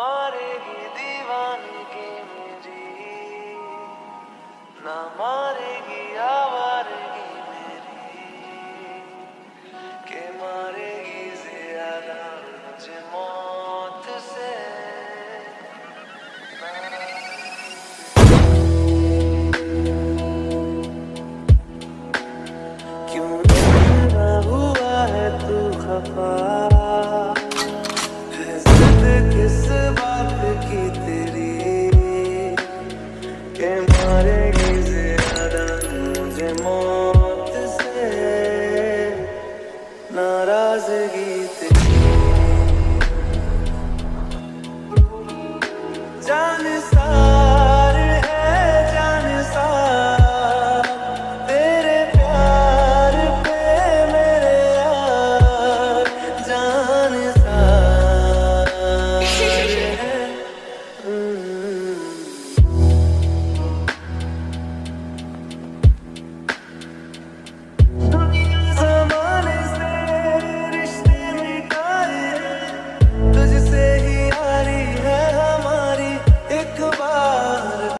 मारेगी दीवानगी मुझे ना मारेगी मौत से नाराज़गी तेरी। जान सा